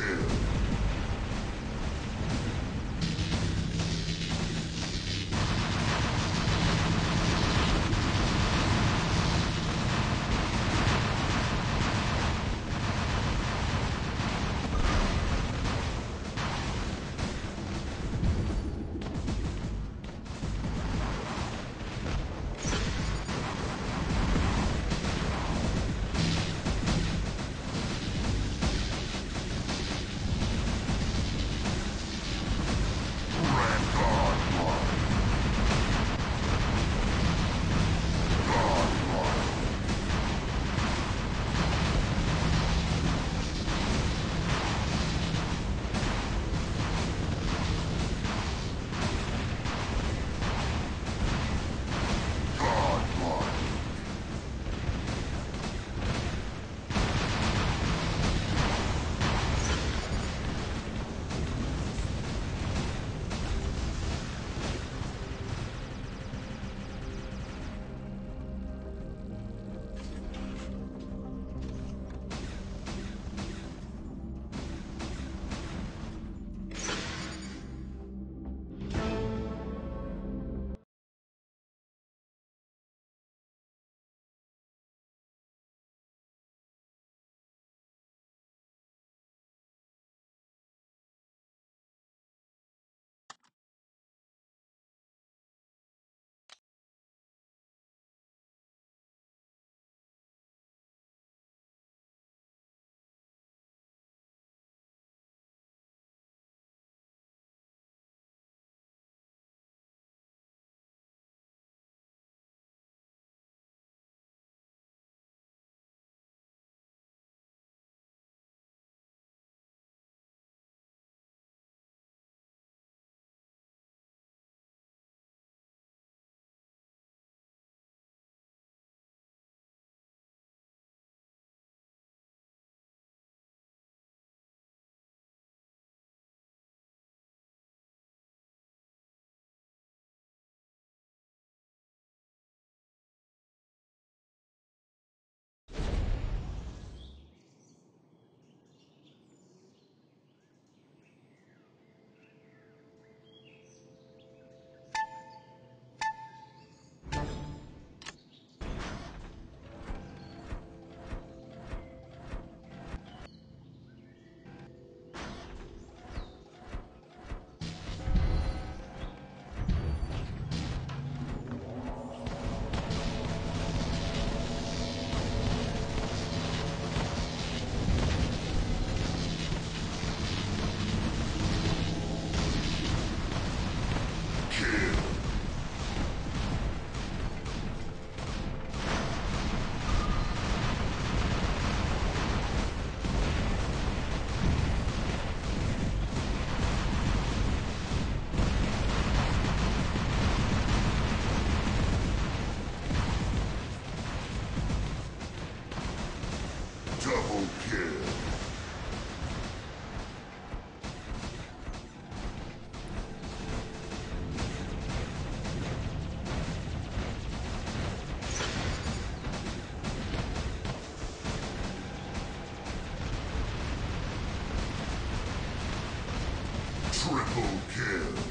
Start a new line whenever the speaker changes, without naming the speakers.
you. Triple kill.